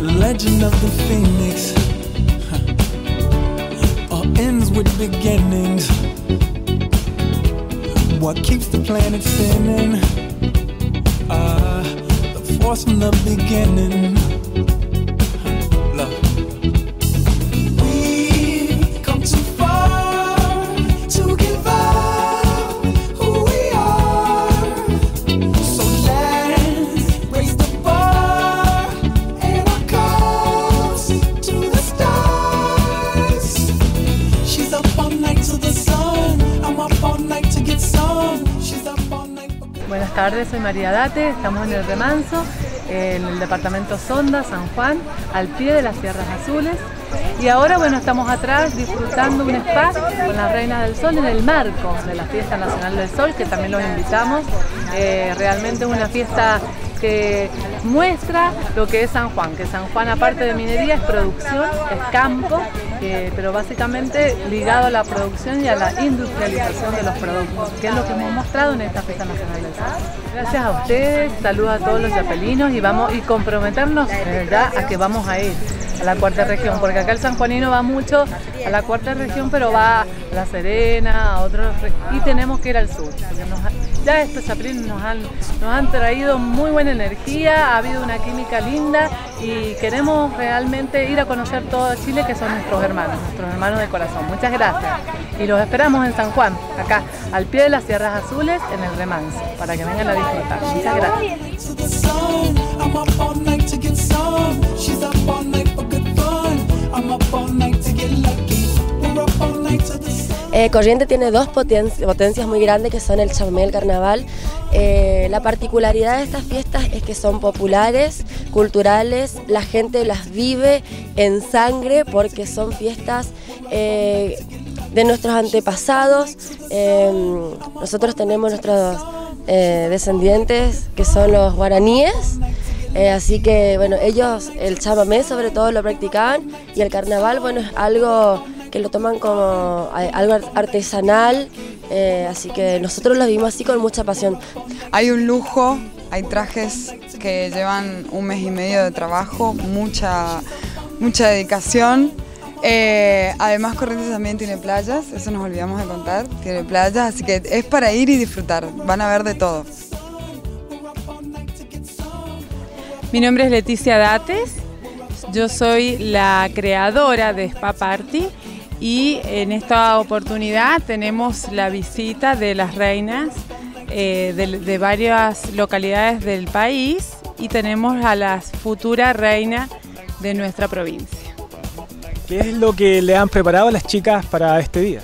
legend of the phoenix huh, all ends with beginnings. What keeps the planet spinning? Uh, the force from the beginning. Buenas tardes, soy María Date, estamos en el Remanso, en el departamento Sonda, San Juan, al pie de las Sierras Azules. Y ahora, bueno, estamos atrás disfrutando un spa con las Reinas del Sol en el marco de la Fiesta Nacional del Sol, que también los invitamos. Eh, realmente es una fiesta muestra lo que es San Juan, que San Juan aparte de minería es producción, es campo, eh, pero básicamente ligado a la producción y a la industrialización de los productos, que es lo que hemos mostrado en esta Fiesta Nacional del Sol. Gracias a ustedes, saludos a todos los yapelinos y vamos y comprometernos a que vamos a ir a la cuarta región, porque acá el sanjuanino va mucho a la cuarta región, pero va a La Serena, a otros y tenemos que ir al sur. ya estos chapelinos nos han, nos han traído muy buena energía, ha habido una química linda y queremos realmente ir a conocer todo Chile, que son nuestros hermanos, nuestros hermanos de corazón. Muchas gracias. Y los esperamos en San Juan, acá, al pie de las Sierras Azules, en el Remanso, para que vengan a disfrutar. Muchas gracias. Eh, Corriente tiene dos poten- potencias muy grandes que son el chamamé y el carnaval. Eh, la particularidad de estas fiestas es que son populares, culturales, la gente las vive en sangre porque son fiestas eh, de nuestros antepasados. Nosotros tenemos nuestros descendientes que son los guaraníes. Así que bueno, ellos el chamamé sobre todo lo practicaban y el carnaval bueno es algo que lo toman como eh, algo ar- artesanal, eh, así que nosotros lo vimos así con mucha pasión. Hay un lujo, hay trajes que llevan un mes y medio de trabajo, mucha, mucha dedicación. Eh, además Corrientes también tiene playas, eso nos olvidamos de contar, tiene playas, así que es para ir y disfrutar, van a ver de todo. Mi nombre es Leticia Dates, yo soy la creadora de Spa Party y en esta oportunidad tenemos la visita de las reinas eh, de, de varias localidades del país y tenemos a la futura reina de nuestra provincia. ¿Qué es lo que le han preparado a las chicas para este día?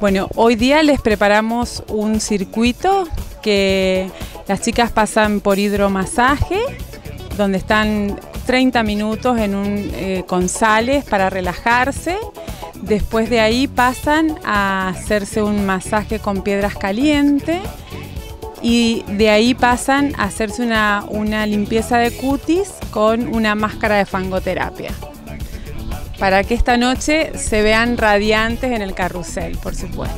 Bueno, hoy día les preparamos un circuito que las chicas pasan por hidromasaje, donde están 30 minutos en un, eh, con sales para relajarse. Después de ahí pasan a hacerse un masaje con piedras calientes y de ahí pasan a hacerse una, una limpieza de cutis con una máscara de fangoterapia para que esta noche se vean radiantes en el carrusel, por supuesto.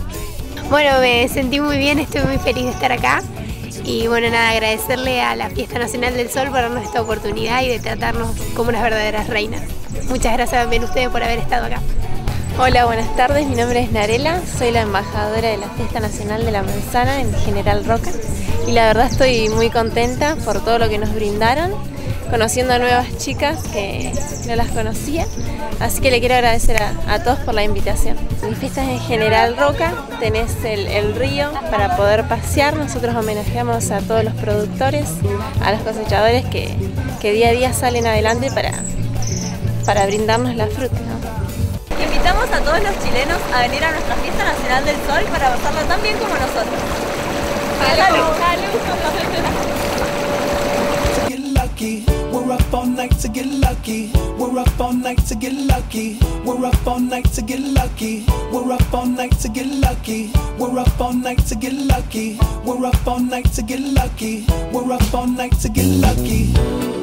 Bueno, me sentí muy bien, estoy muy feliz de estar acá. Y bueno, nada, agradecerle a la Fiesta Nacional del Sol por darnos esta oportunidad y de tratarnos como unas verdaderas reinas. Muchas gracias también a ustedes por haber estado acá. Hola, buenas tardes. Mi nombre es Narela, soy la embajadora de la Fiesta Nacional de la Manzana en General Roca y la verdad estoy muy contenta por todo lo que nos brindaron, conociendo a nuevas chicas que no las conocía, así que le quiero agradecer a, a todos por la invitación. Mi fiesta es en General Roca, tenés el, el río para poder pasear, nosotros homenajeamos a todos los productores, a los cosechadores que, que día a día salen adelante para, para brindarnos la fruta. Invitamos a todos los chilenos a venir a nuestra fiesta nacional del sol para pasarlo tan bien como nosotros. ¡Salud! lucky. We're up all night to get lucky. We're up all night to get lucky. We're up all night to get lucky. We're up all night to get lucky. We're up all night to get lucky. We're up all night to get lucky. We're up all night to get lucky.